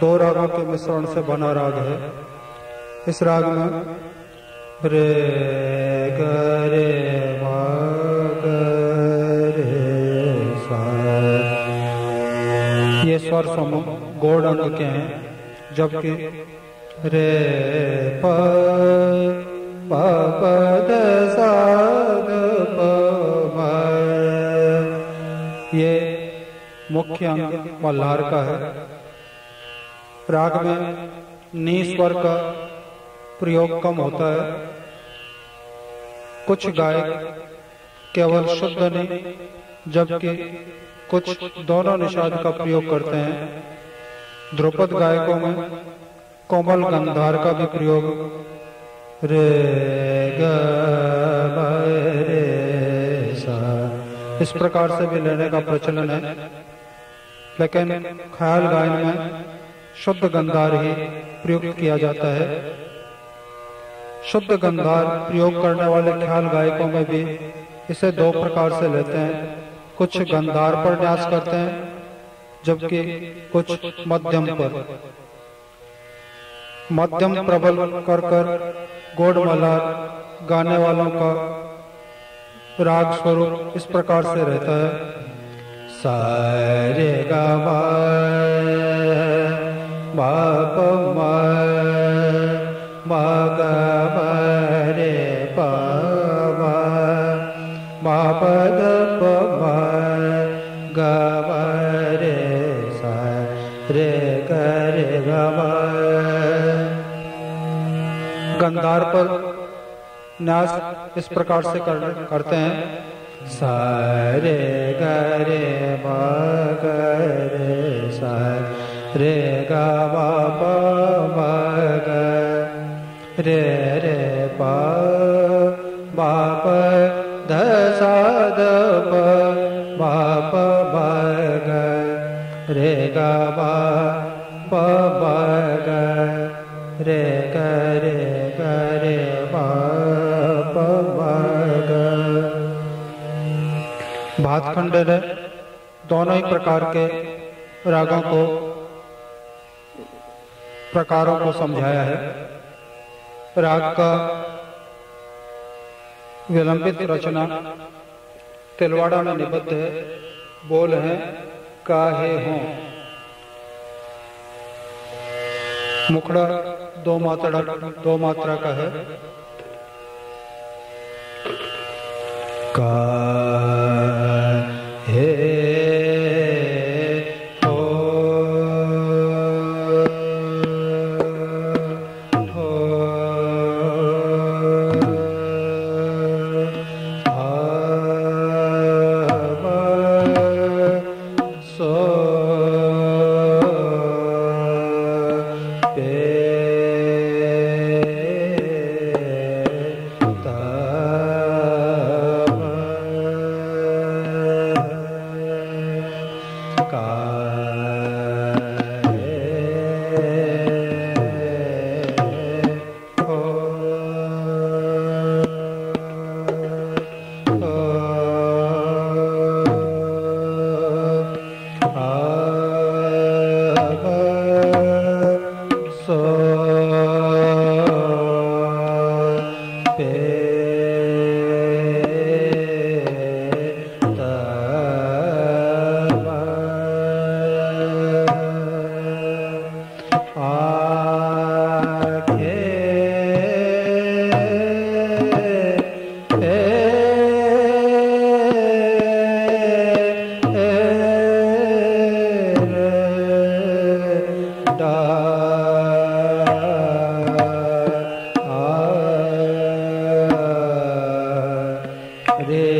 दो रागों के मिश्रण से बना राग है। इस राग में रे, ग, रे ये स्वर समूह गोड़ अंग के हैं, जबकि रे, प प प, द, सा द प, म, ये मुख्य अंग मल्हार का है। राग में नी स्वर का प्रयोग कम होता है। कुछ गायक केवल शुद्ध नी जबकि कुछ दोनों निषाद का प्रयोग करते हैं। ध्रुपद गायकों में कोमल गंधार का भी प्रयोग। रे ग इस प्रकार से भी लेने का प्रचलन है। लेकिन ख्याल गायन में शुद्ध गंधार ही प्रयुक्त किया जाता है। शुद्ध गंधार प्रयोग करने वाले ख्याल गायकों में भी इसे दो प्रकार से लेते हैं। कुछ गंधार पर न्यास करते हैं, जबकि कुछ मध्यम पर। मध्यम प्रबल कर कर गोड मल्हार गाने वालों का राग स्वरूप इस प्रकार से रहता है। सारे गा गंधार पर न्यास इस प्रकार से कर, करते हैं। सा रे ग रे ब ग रे गा प ग। रे रे प ब प ध सा द प ब प ग। रे ग ब प ब ग। रे ग रे ग रे प ब ग। भातखंड दोनों ही प्रकार के रागों को प्रकारों को समझाया है। राग का विलंबित रचना। तिलवाड़ा में निबद्ध है। बोल है काहे हों। मुखड़ा दो मात्रा दो मात्रा का है। का का माँ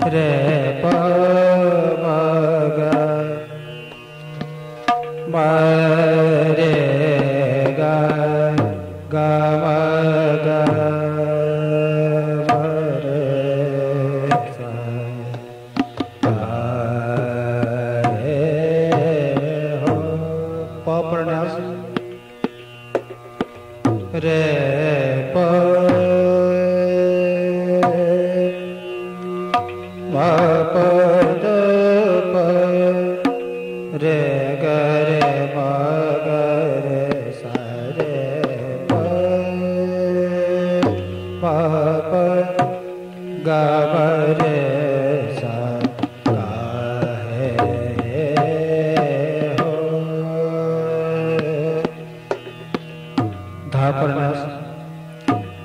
그래.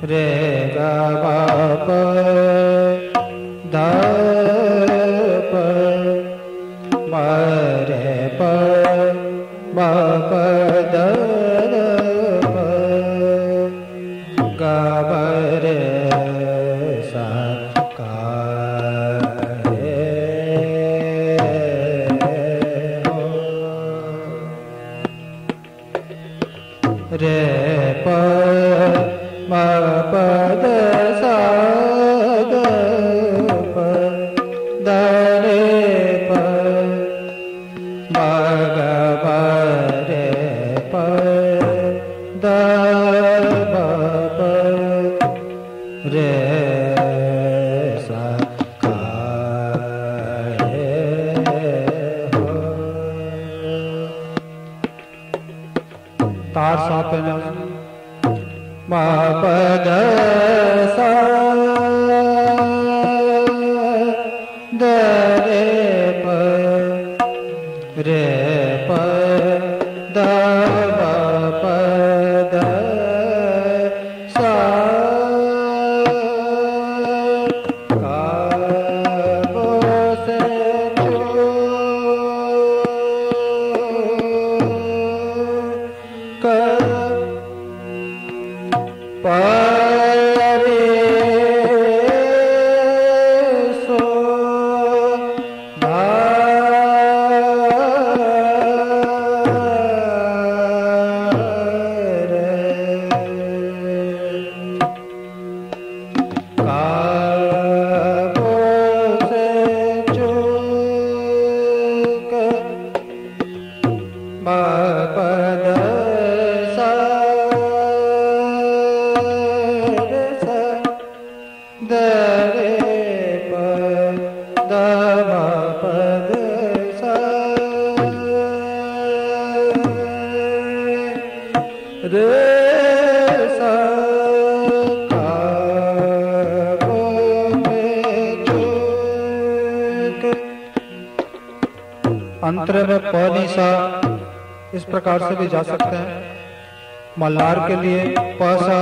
रे गा पा धा प म रे प म प तार सापन मापद सा भी जा सकते हैं। मल्हार के लिए प सा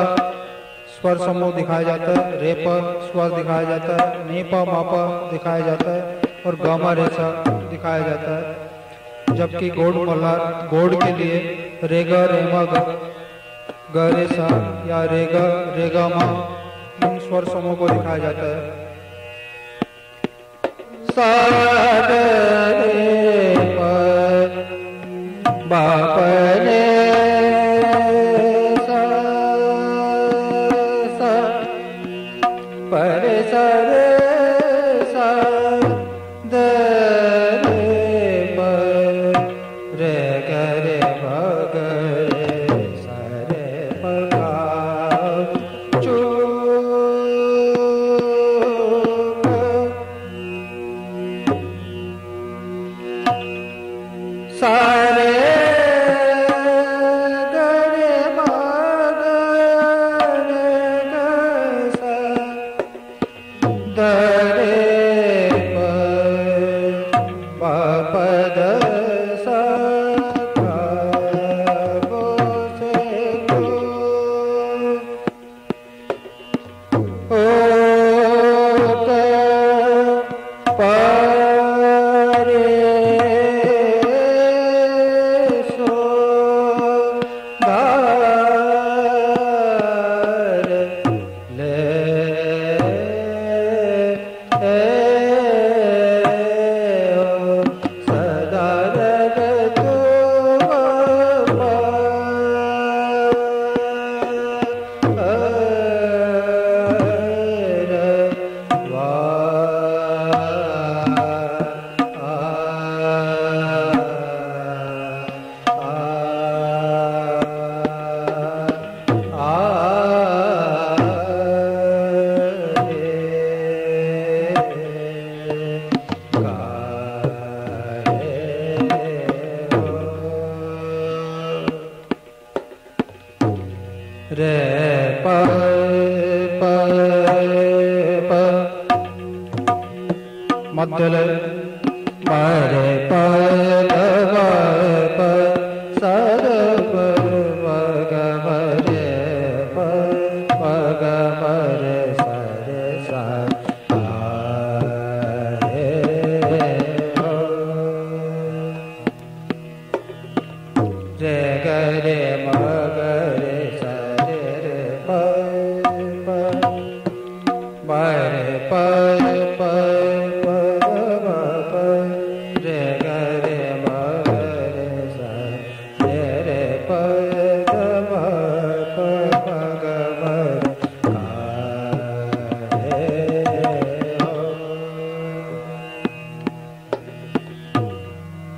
स्वर समूह दिखाया जाता है रे प स्वर दिखाया जाता है ने प मापा दिखाया जाता है और गामा रेसा दिखाया जाता है। जबकि गोड मल्हार, गोड के लिए रेगा, रेमा, ग रेसा या रेगा रेगा मा इन स्वर समूह को दिखाया जाता है। सा रे प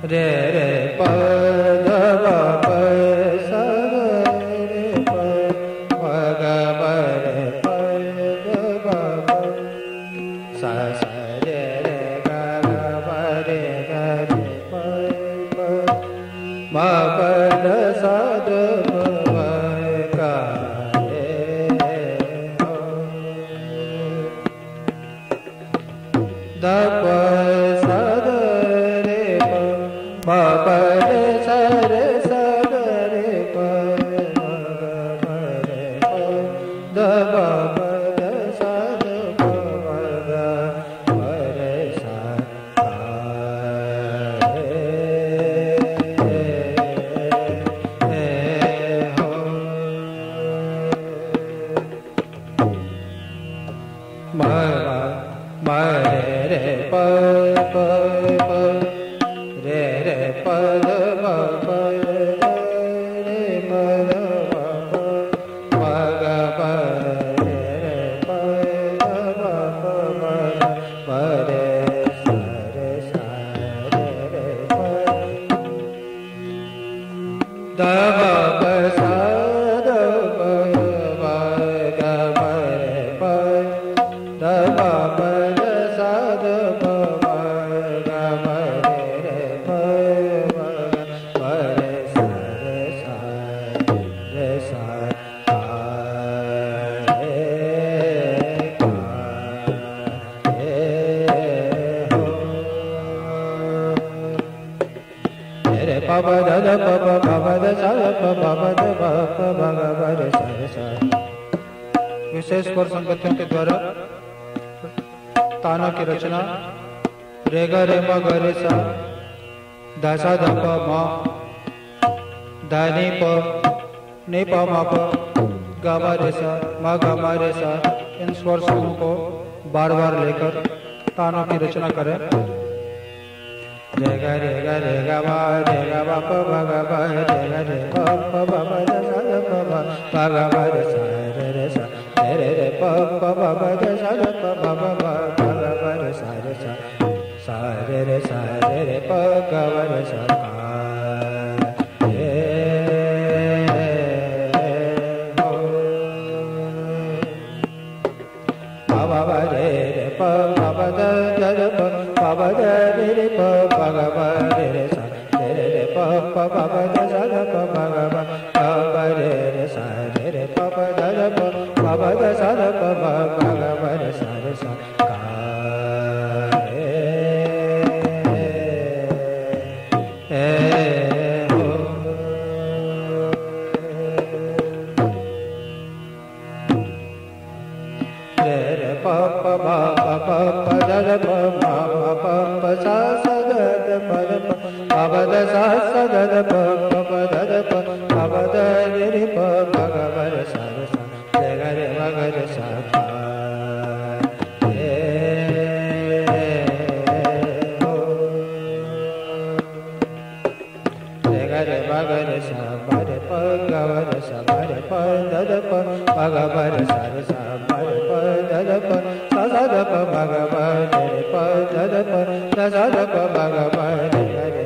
Re Ba re विशेष स्वर संगतियों के द्वारा ताना की रचना रेगा रेमा गरे सा दासा धापा मा दानी प ने पा मा प गामा रेसा मा गामा रेसा इन स्वर समूह को बार बार लेकर तानों की रचना करें। ga re ga re ga ma re ga ma pa pa ga ma re ga re pa pa pa ma re ga re pa ma pa ga ma re sa re re sa re re re pa pa pa ma re sa re pa pa pa ma pa ga ma re sa re sa sa re re sa re re pa ga ma re sa pa pa ga pa re re sa re re pa pa pa pa da da da pa pa ga pa pa pa re re sa re re pa pa da da pa pa pa da sa da pa pa da da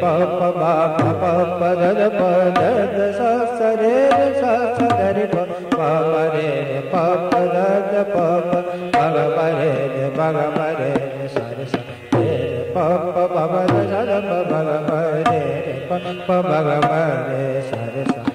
प प ब प प ध ध प ध ध सा सा रे रे सा सा ध रे प प म रे रे प प ध ध प प ब ग म रे रे ब ग म रे रे सा रे सा रे रे प प ब ब ध सा ध प ब ग म रे रे प प ब ग म रे सा रे सा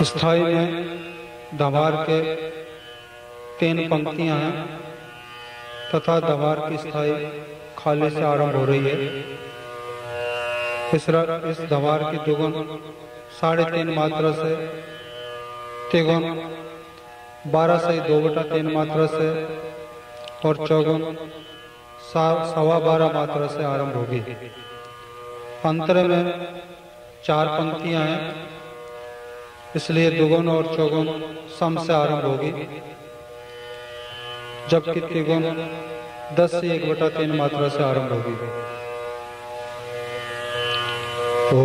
स्थायी में दवार के तीन पंक्तियाँ हैं, तथा दवार की स्थायी खाली से आरंभ हो रही है। इस इस दवार की दुगुन साढ़े तीन मात्रा से तिगुन बारह से दो बटा तीन मात्रा से और चौगुन सवा बारह मात्रा से आरंभ होगी। अंतर में चार पंक्तियाँ हैं इसलिए दुगुण और चौगुण सम से आरंभ होगी जबकि त्रिगुण दस से एक बटा तीन मात्रा से आरंभ होगी। ओ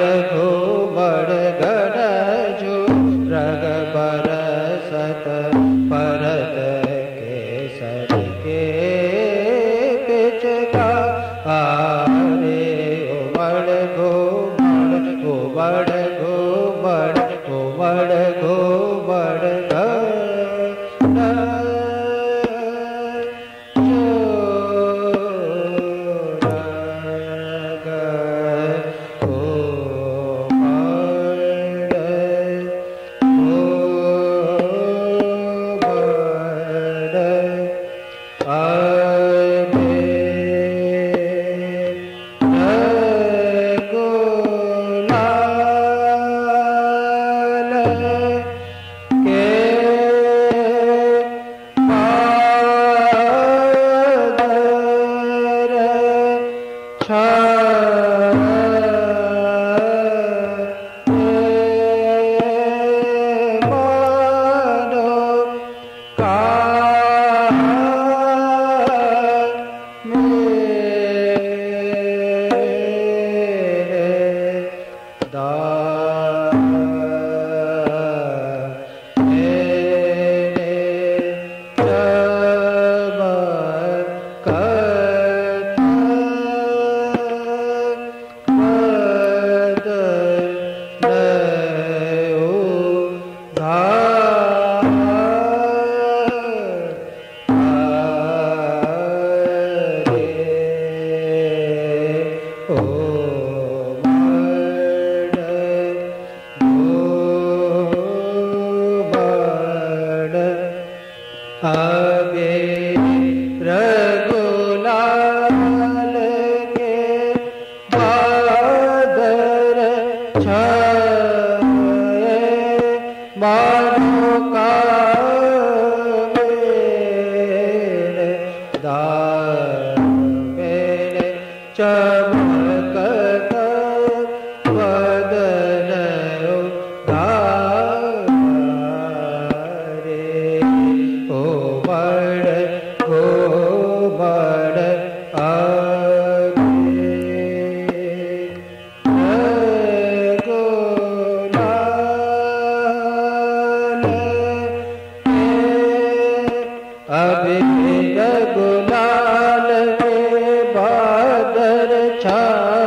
रघो बाल